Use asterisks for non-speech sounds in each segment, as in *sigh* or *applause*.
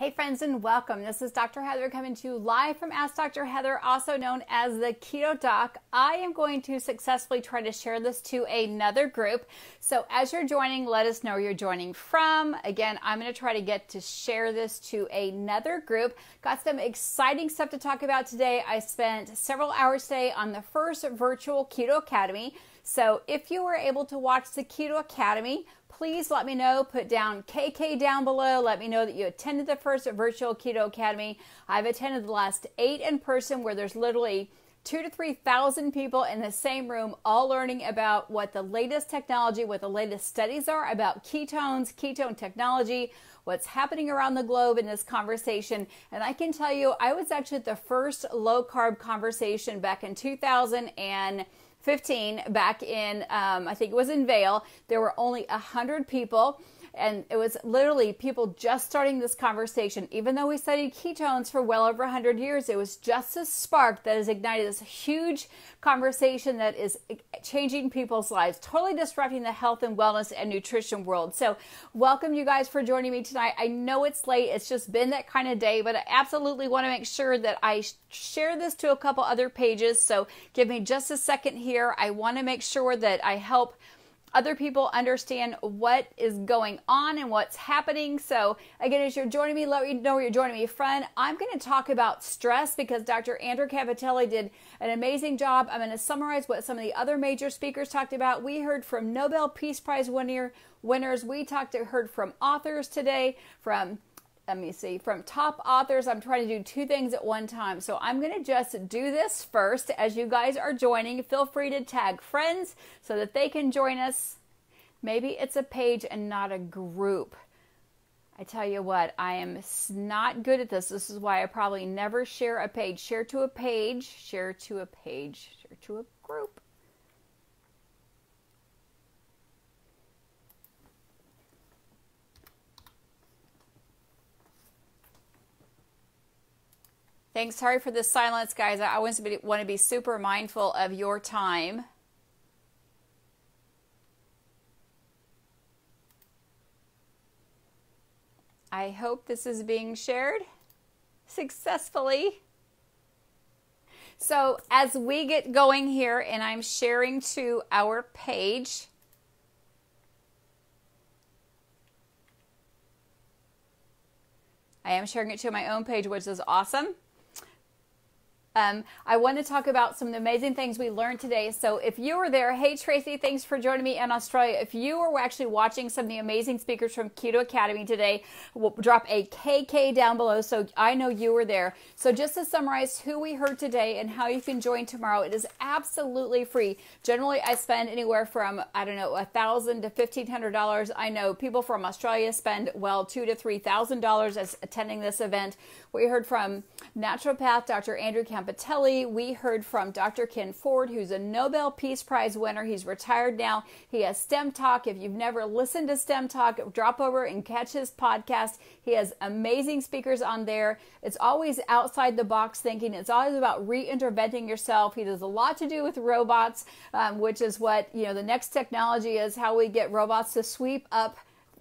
Hey, friends, and welcome. This is Dr. Heather coming to you live from Ask Dr. Heather, also known as the Keto Doc. I am going to successfully try to share this to another group. So, as you're joining, let us know where you're joining from. Again, I'm going to try to get to share this to another group. Got some exciting stuff to talk about today. I spent several hours today on the first virtual Keto Academy. So, if you were able to watch the Keto Academy, please let me know. Put down KK down below. Let me know that you attended the first virtual Keto Academy. I've attended the last eight in person where there's literally two to 3,000 people in the same room, all learning about what the latest technology, what the latest studies are about ketones, ketone technology, what's happening around the globe in this conversation. And I can tell you, I was actually at the first low carb conversation back in 2000 and 15 back in, um, I think it was in Vail. There were only 100 people. And it was literally people just starting this conversation. Even though we studied ketones for well over 100 years, it was just a spark that has ignited this huge conversation that is changing people's lives, totally disrupting the health and wellness and nutrition world. So, welcome you guys for joining me tonight. I know it's late, it's just been that kind of day, but I absolutely want to make sure that I share this to a couple other pages. So, give me just a second here. I want to make sure that I help other people understand what is going on and what's happening. So, again, as you're joining me, let me know you're joining me, friend. I'm going to talk about stress because Dr. Andrew Cavatelli did an amazing job. I'm going to summarize what some of the other major speakers talked about. We heard from Nobel Peace Prize winner, winners. We talked to, heard from authors today, from let me see, from top authors. I'm trying to do two things at one time. So I'm going to just do this first as you guys are joining. Feel free to tag friends so that they can join us. Maybe it's a page and not a group. I tell you what, I am not good at this. This is why I probably never share a page. Share to a page, share to a page, share to a group. Thanks. Sorry for the silence, guys. I always want to be super mindful of your time. I hope this is being shared successfully. So, as we get going here, and I'm sharing to our page, I am sharing it to my own page, which is awesome. Um, I want to talk about some of the amazing things we learned today. So, if you were there, hey Tracy, thanks for joining me in Australia. If you were actually watching some of the amazing speakers from Keto Academy today, we'll drop a KK down below so I know you were there. So, just to summarize who we heard today and how you can join tomorrow, it is absolutely free. Generally, I spend anywhere from I don't know a thousand to fifteen hundred dollars. I know people from Australia spend well two to three thousand dollars as attending this event. We heard from naturopath Dr. Andrew Campitelli. We heard from Dr. Ken Ford, who's a Nobel Peace Prize winner. He's retired now. He has STEM Talk. If you've never listened to STEM Talk, drop over and catch his podcast. He has amazing speakers on there. It's always outside the box thinking. It's always about reinventing yourself. He does a lot to do with robots, um, which is what you know the next technology is. How we get robots to sweep up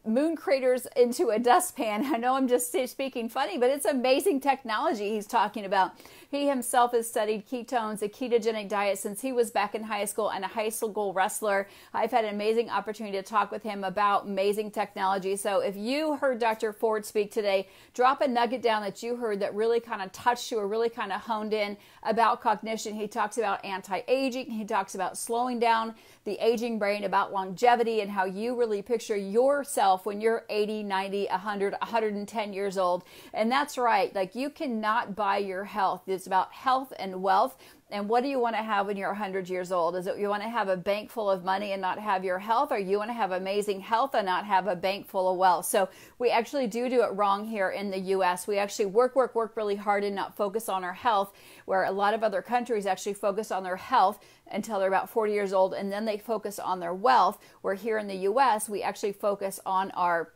moon craters into a dustpan. *laughs* I know I'm just speaking funny, but it's amazing technology he's talking about. He himself has studied ketones, a ketogenic diet, since he was back in high school and a high school wrestler. I've had an amazing opportunity to talk with him about amazing technology. So if you heard Dr. Ford speak today, drop a nugget down that you heard that really kind of touched you or really kind of honed in about cognition. He talks about anti aging, he talks about slowing down the aging brain, about longevity, and how you really picture yourself when you're 80, 90, 100, 110 years old. And that's right, like you cannot buy your health. It's about health and wealth. And what do you want to have when you're 100 years old? Is it you want to have a bank full of money and not have your health, or you want to have amazing health and not have a bank full of wealth? So we actually do do it wrong here in the U.S. We actually work, work, work really hard and not focus on our health, where a lot of other countries actually focus on their health until they're about 40 years old, and then they focus on their wealth. Where here in the U.S. we actually focus on our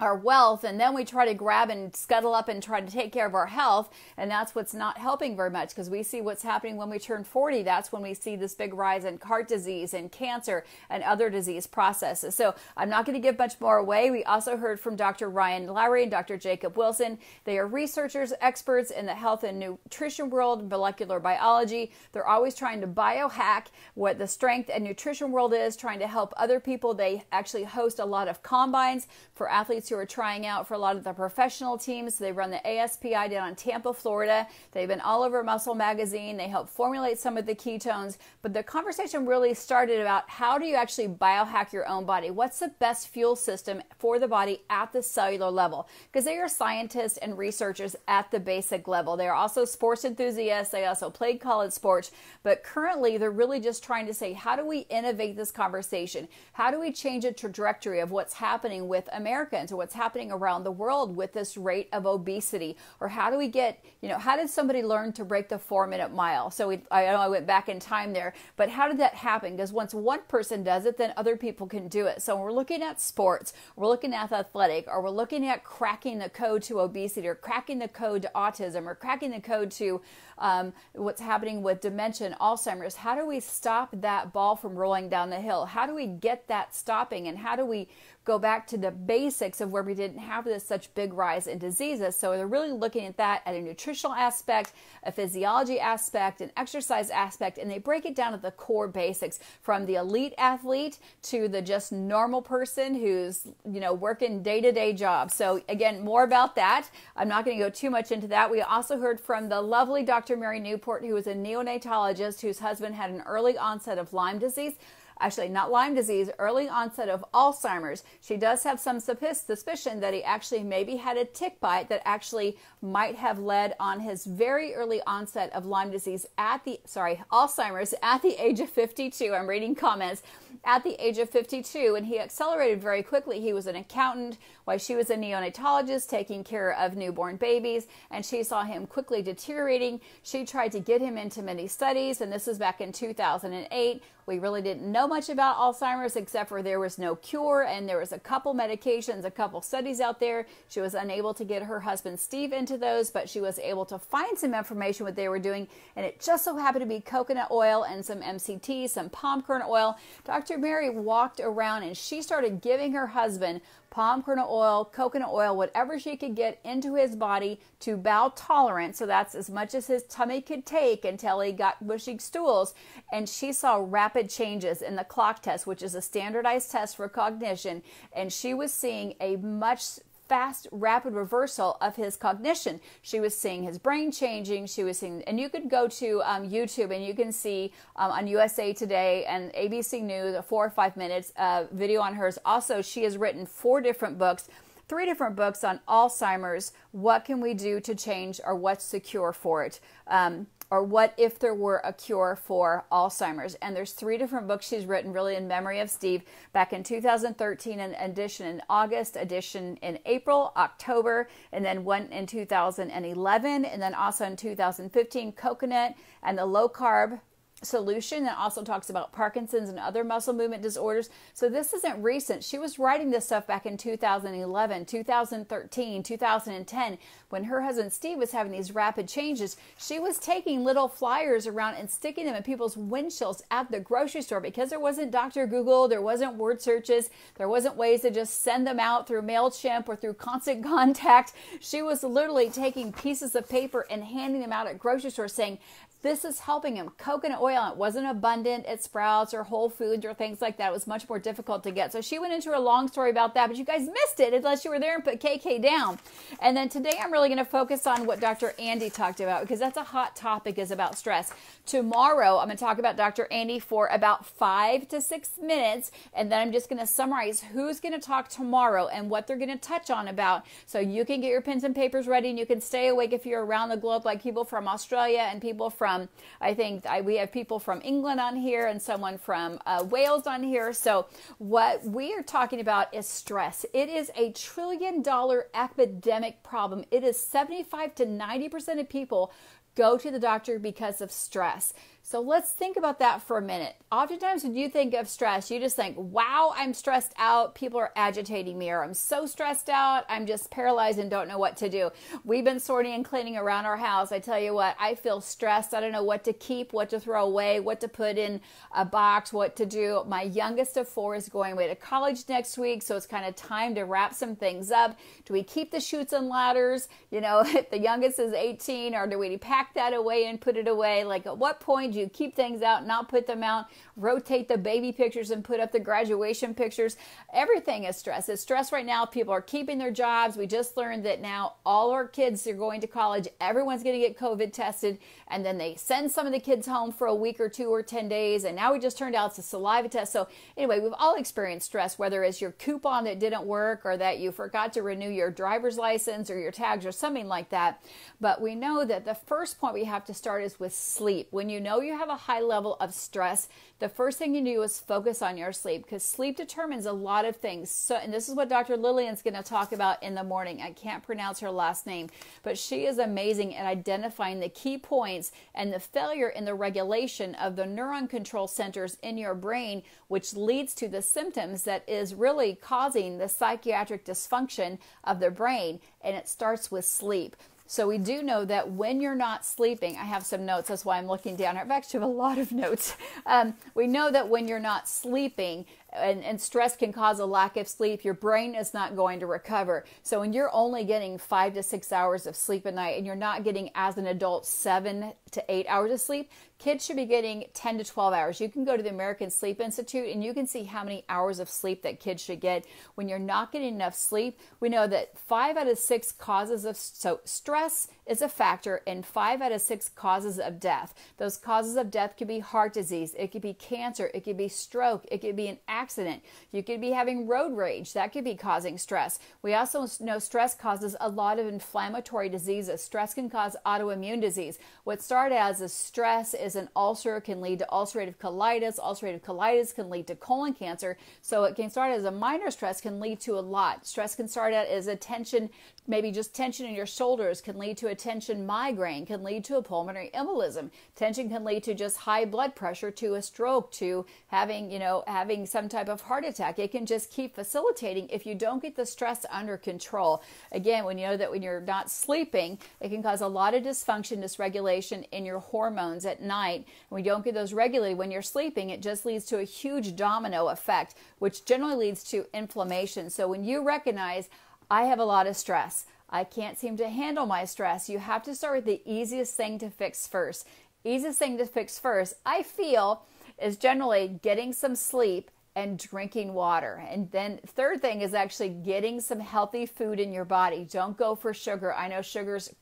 our wealth and then we try to grab and scuttle up and try to take care of our health and that's what's not helping very much because we see what's happening when we turn 40 that's when we see this big rise in heart disease and cancer and other disease processes. So i'm not going to give much more away. We also heard from dr ryan lowery and dr jacob wilson. They are researchers experts in the health and nutrition world molecular biology. They're always trying to biohack what the strength and nutrition world is trying to help other people. They actually host a lot of combines for athletes who are trying out for a lot of the professional teams. They run the ASPI down in Tampa, Florida. They've been all over Muscle Magazine. They help formulate some of the ketones. But the conversation really started about how do you actually biohack your own body? What's the best fuel system for the body at the cellular level? Because they are scientists and researchers at the basic level. They are also sports enthusiasts. They also played college sports. But currently, they're really just trying to say, how do we innovate this conversation? How do we change the trajectory of what's happening with Americans? What's happening around the world with this rate of obesity? Or how do we get you know how did somebody learn to break the four minute mile? So we, i know i went back in time there but how did that happen? Because once one person does it then other people can do it. So we're looking at sports we're looking at athletic or we're looking at cracking the code to obesity or cracking the code to autism or cracking the code to um, what's happening with dementia and alzheimer's. How do we stop that ball from rolling down the hill? How do we get that stopping? And how do we go back to the basics of where we didn't have this such big rise in diseases. So they're really looking at that at a nutritional aspect, a physiology aspect, an exercise aspect, and they break it down to the core basics from the elite athlete to the just normal person who's, you know, working day-to-day jobs. So again, more about that. I'm not going to go too much into that. We also heard from the lovely Dr. Mary Newport, who is a neonatologist whose husband had an early onset of Lyme disease actually not Lyme disease, early onset of Alzheimer's. She does have some suspicion that he actually maybe had a tick bite that actually might have led on his very early onset of Lyme disease at the, sorry, Alzheimer's at the age of 52. I'm reading comments at the age of 52 and he accelerated very quickly. He was an accountant while she was a neonatologist taking care of newborn babies and she saw him quickly deteriorating. She tried to get him into many studies and this was back in 2008 we really didn't know much about Alzheimer's except for there was no cure and there was a couple medications, a couple studies out there. She was unable to get her husband Steve into those, but she was able to find some information what they were doing and it just so happened to be coconut oil and some MCT, some palm kernel oil. Dr. Mary walked around and she started giving her husband palm kernel oil, coconut oil, whatever she could get into his body to bowel tolerance. So that's as much as his tummy could take until he got bushy stools. And she saw rapid changes in the clock test, which is a standardized test for cognition. And she was seeing a much fast, rapid reversal of his cognition. She was seeing his brain changing. She was seeing, and you could go to um, YouTube and you can see um, on USA Today and ABC News a four or five minutes uh, video on hers. Also, she has written four different books three different books on Alzheimer's. What can we do to change, or what's the cure for it? Um, or what if there were a cure for Alzheimer's? And there's three different books she's written, really in memory of Steve, back in 2013, an edition in August, edition in April, October, and then one in 2011, and then also in 2015, Coconut and the Low Carb solution that also talks about Parkinson's and other muscle movement disorders. So this isn't recent. She was writing this stuff back in 2011, 2013, 2010 when her husband Steve was having these rapid changes. She was taking little flyers around and sticking them in people's windshields at the grocery store because there wasn't Dr. Google, there wasn't word searches, there wasn't ways to just send them out through MailChimp or through constant *laughs* contact. She was literally taking pieces of paper and handing them out at grocery stores saying, this is helping him. Coconut oil, it wasn't abundant at Sprouts or Whole Foods or things like that. It was much more difficult to get. So she went into a long story about that, but you guys missed it unless you were there and put KK down. And then today I'm really going to focus on what Dr. Andy talked about because that's a hot topic is about stress. Tomorrow I'm going to talk about Dr. Andy for about five to six minutes, and then I'm just going to summarize who's going to talk tomorrow and what they're going to touch on about. So you can get your pens and papers ready and you can stay awake if you're around the globe like people from Australia and people from from, I think I, we have people from England on here and someone from uh, Wales on here. So, what we are talking about is stress. It is a trillion dollar epidemic problem. It is 75 to 90% of people go to the doctor because of stress. So let's think about that for a minute. Oftentimes, when you think of stress, you just think, wow, I'm stressed out. People are agitating me, or I'm so stressed out, I'm just paralyzed and don't know what to do. We've been sorting and cleaning around our house. I tell you what, I feel stressed. I don't know what to keep, what to throw away, what to put in a box, what to do. My youngest of four is going away to college next week, so it's kind of time to wrap some things up. Do we keep the chutes and ladders? You know, *laughs* if the youngest is 18, or do we pack that away and put it away? Like, at what point do keep things out, not put them out, rotate the baby pictures and put up the graduation pictures. Everything is stress. It's stress right now. People are keeping their jobs. We just learned that now all our kids are going to college. Everyone's going to get COVID tested. And then they send some of the kids home for a week or two or 10 days. And now we just turned out it's a saliva test. So, anyway, we've all experienced stress, whether it's your coupon that didn't work or that you forgot to renew your driver's license or your tags or something like that. But we know that the first point we have to start is with sleep. When you know you have a high level of stress, the first thing you do is focus on your sleep because sleep determines a lot of things. So, and this is what Dr. Lillian's going to talk about in the morning. I can't pronounce her last name, but she is amazing at identifying the key points and the failure in the regulation of the neuron control centers in your brain, which leads to the symptoms that is really causing the psychiatric dysfunction of the brain. And it starts with sleep. So we do know that when you're not sleeping, I have some notes. That's why I'm looking down. I've actually have a lot of *laughs* notes. Um, we know that when you're not sleeping, and, and, stress can cause a lack of sleep, your brain is not going to recover. So when you're only getting five to six hours of sleep a night and you're not getting as an adult seven to eight hours of sleep, kids should be getting 10 to 12 hours. You can go to the American Sleep Institute and you can see how many hours of sleep that kids should get. When you're not getting enough sleep, we know that five out of six causes of so stress is a factor in five out of six causes of death. Those causes of death could be heart disease, it could be cancer, it could be stroke, it could be an accident. You could be having road rage. That could be causing stress. We also know stress causes a lot of inflammatory diseases. Stress can cause autoimmune disease. What started as a stress is an ulcer can lead to ulcerative colitis. Ulcerative colitis can lead to colon cancer. So it can start as a minor stress can lead to a lot. Stress can start out as a tension Maybe just tension in your shoulders can lead to a tension migraine, can lead to a pulmonary embolism. Tension can lead to just high blood pressure, to a stroke, to having, you know, having some type of heart attack. It can just keep facilitating if you don't get the stress under control. Again, when you know that when you're not sleeping, it can cause a lot of dysfunction, dysregulation in your hormones at night. When you don't get those regulated when you're sleeping, it just leads to a huge domino effect, which generally leads to inflammation. So when you recognize I have a lot of stress. I can't seem to handle my stress. You have to start with the easiest thing to fix first. Easiest thing to fix first, I feel, is generally getting some sleep and drinking water. And then third thing is actually getting some healthy food in your body. Don't go for sugar. I know sugar's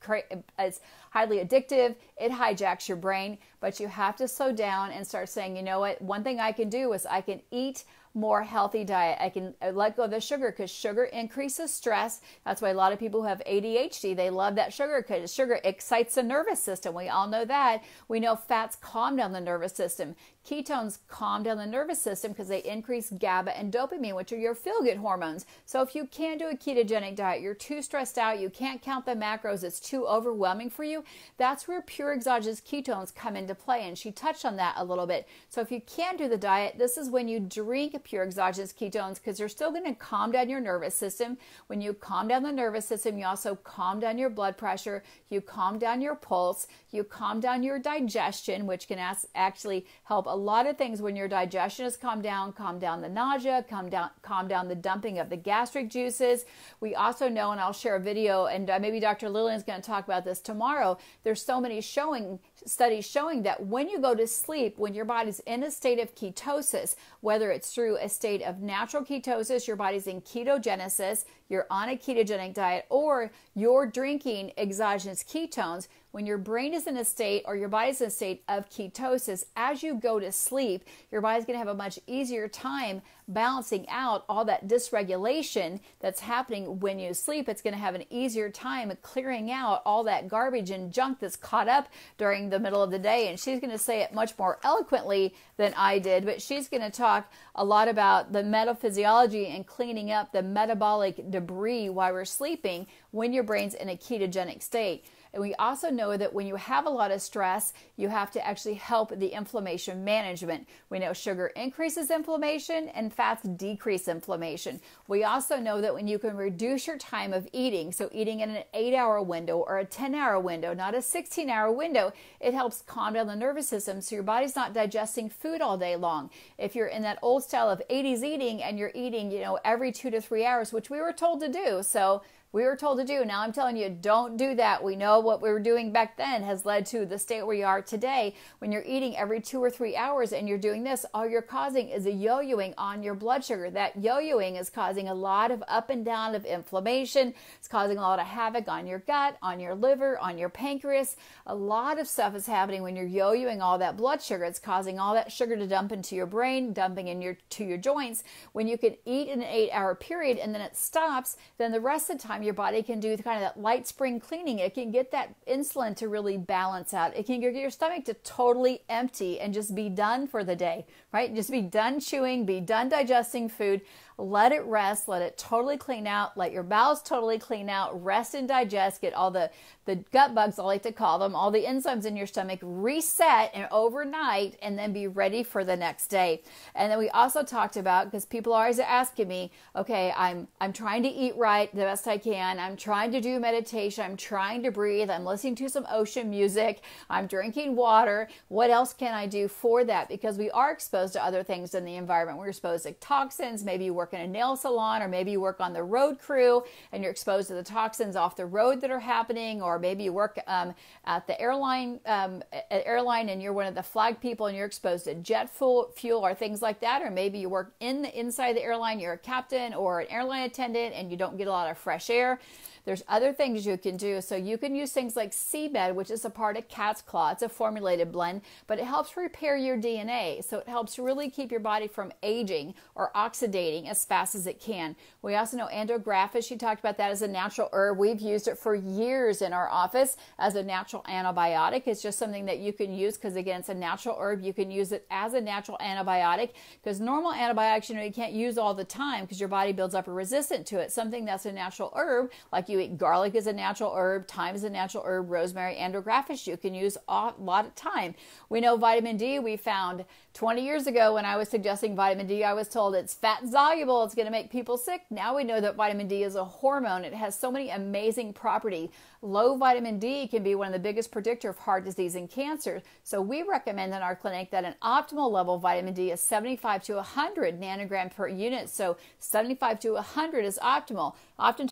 is highly addictive. It hijacks your brain, but you have to slow down and start saying, you know what? One thing I can do is I can eat more healthy diet. I can uh, let go of the sugar because sugar increases stress. That's why a lot of people who have ADHD, they love that sugar because sugar excites the nervous system. We all know that. We know fats calm down the nervous system. Ketones calm down the nervous system because they increase GABA and dopamine, which are your feel good hormones. So if you can't do a ketogenic diet, you're too stressed out, you can't count the macros, it's too overwhelming for you, that's where pure exogenous ketones come into play. And she touched on that a little bit. So if you can't do the diet, this is when you drink pure exogenous ketones because they're still going to calm down your nervous system. When you calm down the nervous system, you also calm down your blood pressure, you calm down your pulse, you calm down your digestion, which can actually help a lot of things when your digestion is calmed down, calm down the nausea, calm down, calm down the dumping of the gastric juices. We also know, and I'll share a video, and uh, maybe Dr. Lillian's going to talk about this tomorrow. There's so many showing studies showing that when you go to sleep, when your body's in a state of ketosis, whether it's through a state of natural ketosis, your body's in ketogenesis, you're on a ketogenic diet, or you're drinking exogenous ketones, when your brain is in a state or your body's in a state of ketosis, as you go to sleep, your body's going to have a much easier time balancing out all that dysregulation that's happening when you sleep. It's going to have an easier time clearing out all that garbage and junk that's caught up during the middle of the day. And she's going to say it much more eloquently than I did, but she's going to talk a lot about the metaphysiology and cleaning up the metabolic debris while we're sleeping when your brain's in a ketogenic state. And we also know that when you have a lot of stress, you have to actually help the inflammation management. We know sugar increases inflammation and fats decrease inflammation. We also know that when you can reduce your time of eating, so eating in an eight hour window or a 10 hour window, not a 16 hour window, it helps calm down the nervous system so your body's not digesting food all day long. If you're in that old style of 80s eating and you're eating, you know, every two to three hours, which we were told to do, so we were told to do. Now I'm telling you, don't do that. We know what we were doing back then has led to the state where you are today. When you're eating every two or three hours and you're doing this, all you're causing is a yo yoing on your blood sugar. That yo yoing is causing a lot of up and down of inflammation. It's causing a lot of havoc on your gut, on your liver, on your pancreas. A lot of stuff is happening when you're yo yoing all that blood sugar. It's causing all that sugar to dump into your brain, dumping in your to your joints. When you can eat in an eight hour period and then it stops, then the rest of the time time your body can do kind of that light spring cleaning. It can get that insulin to really balance out. It can get your stomach to totally empty and just be done for the day, right? Just be done chewing, be done digesting food let it rest, let it totally clean out, let your bowels totally clean out, rest and digest, get all the, the gut bugs, I like to call them, all the enzymes in your stomach reset and overnight, and then be ready for the next day. And then we also talked about, because people are always asking me, okay, I'm, I'm trying to eat right the best I can. I'm trying to do meditation. I'm trying to breathe. I'm listening to some ocean music. I'm drinking water. What else can I do for that? Because we are exposed to other things in the environment. We're exposed to toxins, maybe you work in a nail salon, or maybe you work on the road crew and you're exposed to the toxins off the road that are happening, or maybe you work um, at the airline um, airline and you're one of the flag people and you're exposed to jet fuel, fuel or things like that, or maybe you work in the inside the airline, you're a captain or an airline attendant and you don't get a lot of fresh air. There's other things you can do. So you can use things like seabed, which is a part of cat's claw. It's a formulated blend, but it helps repair your DNA. So it helps really keep your body from aging or oxidating as fast as it can. We also know andrographis. She talked about that as a natural herb. We've used it for years in our office as a natural antibiotic. It's just something that you can use because again, it's a natural herb. You can use it as a natural antibiotic because normal antibiotics, you know, you can't use all the time because your body builds up a resistance to it. Something that's a natural herb, like you garlic is a natural herb, thyme is a natural herb, rosemary, andrographis you can use a lot of time. We know vitamin D we found 20 years ago when I was suggesting vitamin D, I was told it's fat soluble, it's going to make people sick. Now we know that vitamin D is a hormone. It has so many amazing properties. Low vitamin D can be one of the biggest predictor of heart disease and cancer. So we recommend in our clinic that an optimal level vitamin D is 75 to 100 nanogram per unit. So 75 to 100 is optimal. Often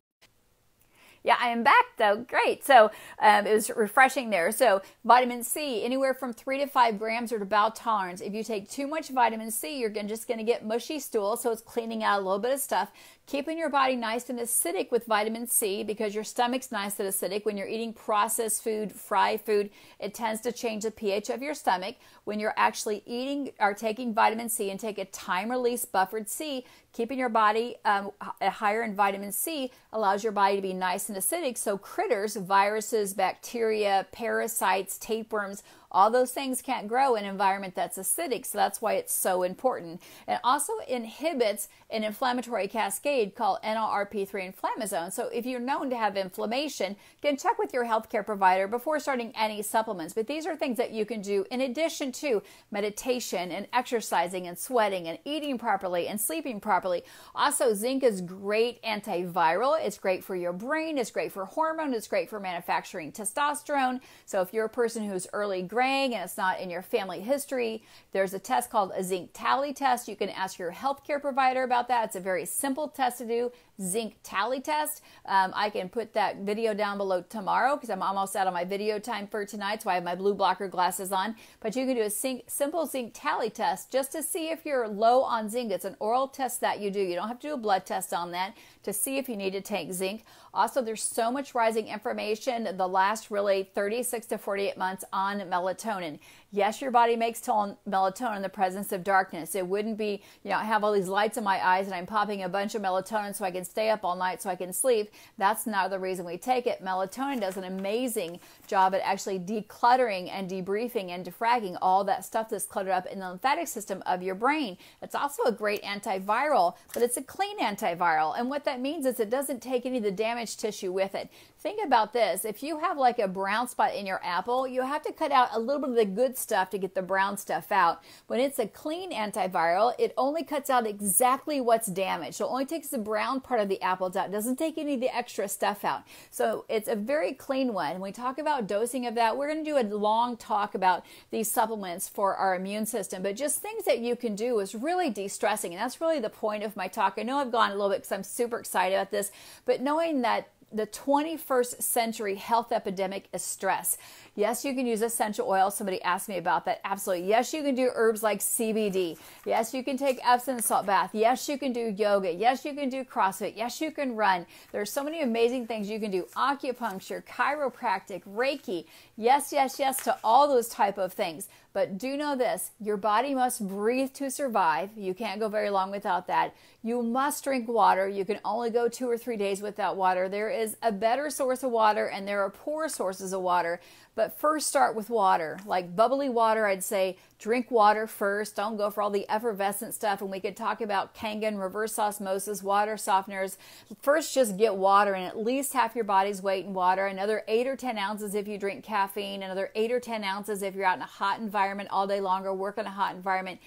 yeah, I am back though. Great. So um, it was refreshing there. So vitamin C, anywhere from three to five grams are about tolerance. If you take too much vitamin C, you're just going to get mushy stool. So it's cleaning out a little bit of stuff keeping your body nice and acidic with vitamin C because your stomach's nice and acidic. When you're eating processed food, fried food, it tends to change the pH of your stomach. When you're actually eating or taking vitamin C and take a time release buffered C, keeping your body um, higher in vitamin C allows your body to be nice and acidic. So critters, viruses, bacteria, parasites, tapeworms, all those things can't grow in an environment that's acidic, so that's why it's so important. It also inhibits an inflammatory cascade called NLRP3 inflammasome. So if you're known to have inflammation, again, check with your healthcare provider before starting any supplements. But these are things that you can do in addition to meditation and exercising and sweating and eating properly and sleeping properly. Also, zinc is great antiviral. It's great for your brain. It's great for hormone. It's great for manufacturing testosterone. So if you're a person who's early grade, and it's not in your family history, there's a test called a zinc tally test. You can ask your healthcare provider about that. It's a very simple test to do, zinc tally test. Um, I can put that video down below tomorrow because I'm almost out of my video time for tonight, so I have my blue blocker glasses on. But you can do a zinc, simple zinc tally test just to see if you're low on zinc. It's an oral test that you do. You don't have to do a blood test on that to see if you need to take zinc. Also, there's so much rising information the last really 36 to 48 months on melatonin. Yes, your body makes melatonin in the presence of darkness. It wouldn't be, you know, I have all these lights in my eyes and I'm popping a bunch of melatonin so I can stay up all night so I can sleep. That's not the reason we take it. Melatonin does an amazing job at actually decluttering and debriefing and defragging all that stuff that's cluttered up in the lymphatic system of your brain. It's also a great antiviral, but it's a clean antiviral. And what that means is it doesn't take any of the damaged tissue with it. Think about this. If you have like a brown spot in your apple, you have to cut out a little bit of the good stuff to get the brown stuff out. When it's a clean antiviral, it only cuts out exactly what's damaged. So it only takes the brown part of the apple out. It doesn't take any of the extra stuff out. So it's a very clean one. When we talk about dosing of that, we're going to do a long talk about these supplements for our immune system, but just things that you can do is really de-stressing. And that's really the point of my talk. I know I've gone a little bit because I'm super excited about this, but knowing that the 21st century health epidemic is stress. Yes, you can use essential oil. Somebody asked me about that. Absolutely. Yes, you can do herbs like CBD. Yes, you can take Epsom salt bath. Yes, you can do yoga. Yes, you can do CrossFit. Yes, you can run. There are so many amazing things you can do. Acupuncture, chiropractic, Reiki. Yes, yes, yes to all those type of things. But do know this, your body must breathe to survive. You can't go very long without that. You must drink water. You can only go 2 or 3 days without water. There is a better source of water and there are poor sources of water. But first, start with water. Like bubbly water, I'd say drink water first. Don't go for all the effervescent stuff. And we could talk about Kangen, reverse osmosis, water softeners. First, just get water and at least half your body's weight in water. Another eight or 10 ounces if you drink caffeine. Another eight or 10 ounces if you're out in a hot environment all day long or work in a hot environment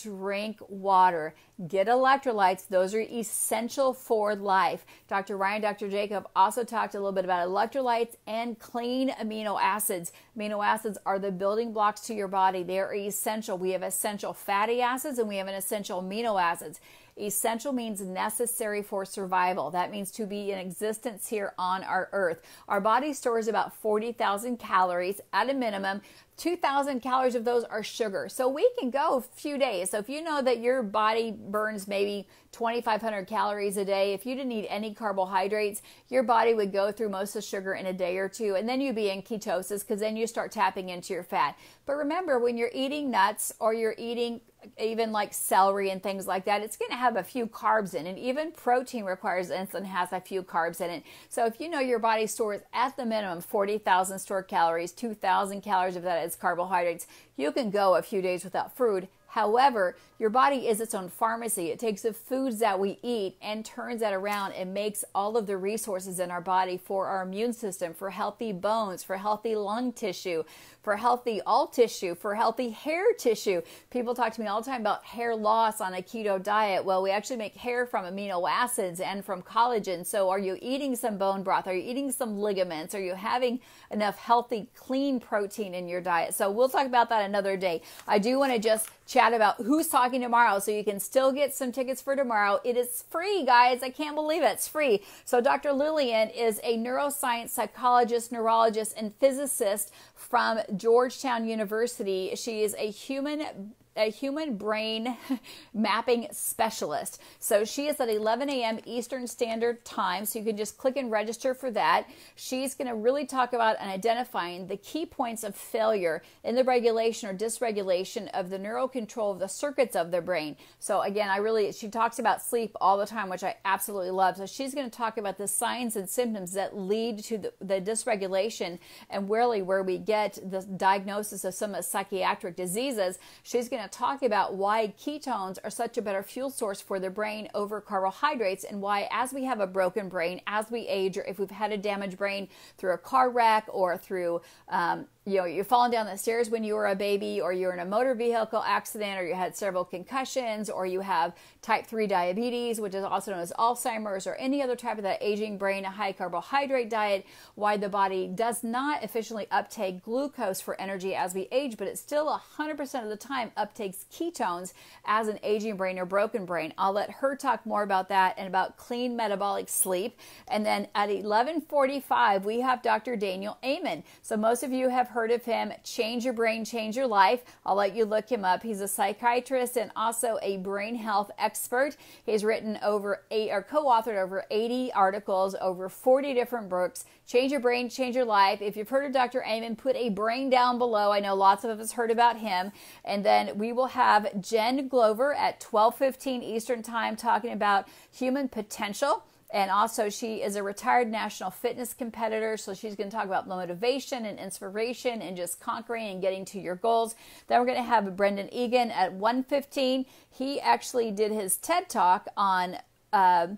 drink water, get electrolytes. Those are essential for life. Dr. Ryan, Dr. Jacob also talked a little bit about electrolytes and clean amino acids. Amino acids are the building blocks to your body. They are essential. We have essential fatty acids and we have an essential amino acids. Essential means necessary for survival. That means to be in existence here on our earth. Our body stores about 40,000 calories at a minimum. 2,000 calories of those are sugar. So we can go a few days. So if you know that your body burns maybe 2,500 calories a day, if you didn't eat any carbohydrates, your body would go through most of the sugar in a day or two. And then you'd be in ketosis because then you start tapping into your fat. But remember, when you're eating nuts or you're eating even like celery and things like that, it's going to have a few carbs in it. Even protein requires insulin has a few carbs in it. So if you know your body stores at the minimum 40,000 stored calories, 2,000 calories of that is carbohydrates, you can go a few days without food. However, your body is its own pharmacy. It takes the foods that we eat and turns that around and makes all of the resources in our body for our immune system, for healthy bones, for healthy lung tissue, for healthy all tissue, for healthy hair tissue. People talk to me all the time about hair loss on a keto diet. Well, we actually make hair from amino acids and from collagen. So, are you eating some bone broth? Are you eating some ligaments? Are you having enough healthy, clean protein in your diet? So, we'll talk about that another day. I do want to just chat about who's talking tomorrow so you can still get some tickets for tomorrow. It is free, guys. I can't believe it. It's free. So Dr. Lillian is a neuroscience psychologist, neurologist, and physicist from Georgetown University. She is a human a human brain *laughs* mapping specialist. So she is at 11 a.m. Eastern Standard Time. So you can just click and register for that. She's going to really talk about and identifying the key points of failure in the regulation or dysregulation of the neural control of the circuits of the brain. So again, I really, she talks about sleep all the time, which I absolutely love. So she's going to talk about the signs and symptoms that lead to the, the dysregulation and really where we get the diagnosis of some of the psychiatric diseases. She's going going to talk about why ketones are such a better fuel source for the brain over carbohydrates and why, as we have a broken brain, as we age, or if we've had a damaged brain through a car wreck or through um, you know you're falling down the stairs when you were a baby or you're in a motor vehicle accident or you had several concussions or you have type 3 diabetes which is also known as alzheimer's or any other type of that aging brain a high carbohydrate diet why the body does not efficiently uptake glucose for energy as we age but it still 100% of the time uptakes ketones as an aging brain or broken brain i'll let her talk more about that and about clean metabolic sleep and then at 11:45 we have Dr. Daniel Amen so most of you have heard of him, Change Your Brain, Change Your Life. I'll let you look him up. He's a psychiatrist and also a brain health expert. He's written over eight or co authored over 80 articles, over 40 different books. Change Your Brain, Change Your Life. If you've heard of Dr. Amen, put a brain down below. I know lots of us heard about him. And then we will have Jen Glover at 12:15 Eastern Time talking about human potential. And also, she is a retired national fitness competitor. So, she's going to talk about motivation and inspiration and just conquering and getting to your goals. Then, we're going to have Brendan Egan at 115. He actually did his TED talk on. Uh,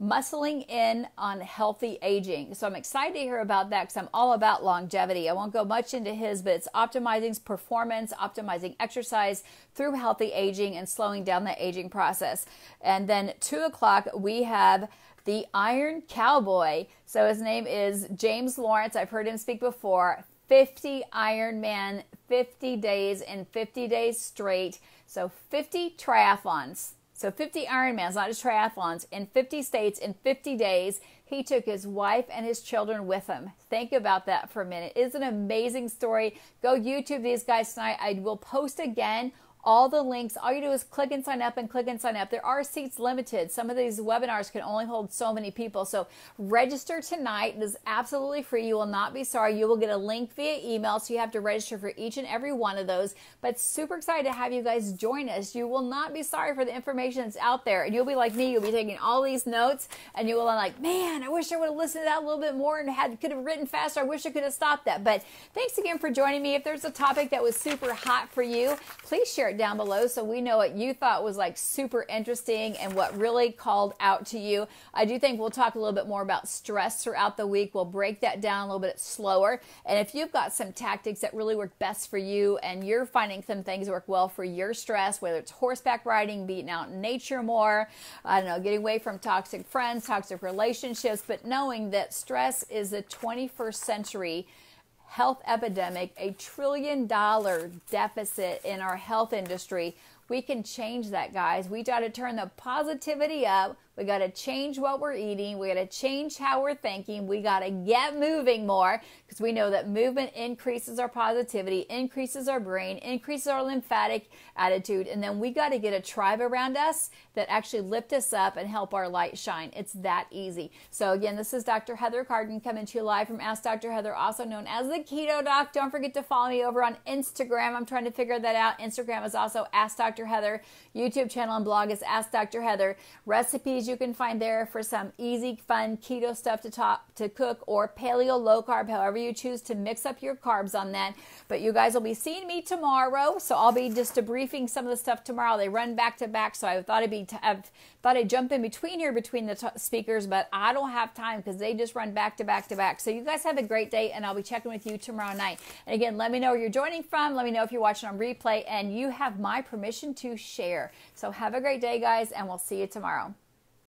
muscling in on healthy aging. So I'm excited to hear about that because I'm all about longevity. I won't go much into his, but it's optimizing performance, optimizing exercise through healthy aging, and slowing down the aging process. And then two o'clock, we have the Iron Cowboy. So his name is James Lawrence. I've heard him speak before. 50 Ironman, 50 days and 50 days straight. So 50 triathlons. So 50 Ironmans, not just triathlons, in 50 states in 50 days. He took his wife and his children with him. Think about that for a minute. It's an amazing story. Go YouTube these guys tonight. I will post again all the links. All you do is click and sign up and click and sign up. There are seats limited. Some of these webinars can only hold so many people. So register tonight. It is absolutely free. You will not be sorry. You will get a link via email. So you have to register for each and every one of those. But super excited to have you guys join us. You will not be sorry for the information that's out there. And you'll be like me. You'll be taking all these notes and you will be like, man, I wish I would have listened to that a little bit more and had could have written faster. I wish I could have stopped that. But thanks again for joining me. If there's a topic that was super hot for you, please share it down below so we know what you thought was like super interesting and what really called out to you. I do think we'll talk a little bit more about stress throughout the week. We'll break that down a little bit slower. And if you've got some tactics that really work best for you and you're finding some things work well for your stress, whether it's horseback riding, beating out in nature more, I don't know, getting away from toxic friends, toxic relationships, but knowing that stress is a 21st century health epidemic, a trillion dollar deficit in our health industry. We can change that, guys. We got to turn the positivity up. We got to change what we're eating. We got to change how we're thinking. We got to get moving more because we know that movement increases our positivity, increases our brain, increases our lymphatic attitude. And then we got to get a tribe around us that actually lift us up and help our light shine. It's that easy. So, again, this is Dr. Heather Cardin coming to you live from Ask Dr. Heather, also known as the Keto Doc. Don't forget to follow me over on Instagram. I'm trying to figure that out. Instagram is also Ask Dr. Heather. YouTube channel and blog is Ask Dr. Heather. Recipes you can find there for some easy, fun keto stuff to top to cook or paleo low carb, however you choose to mix up your carbs on that. But you guys will be seeing me tomorrow, so I'll be just debriefing some of the stuff tomorrow. They run back to back, so I thought I'd be t- I've thought I'd jump in between here between the t- speakers, but I don't have time because they just run back to back to back. So you guys have a great day, and I'll be checking with you tomorrow night. And again, let me know where you're joining from. Let me know if you're watching on replay, and you have my permission to share. So have a great day, guys, and we'll see you tomorrow.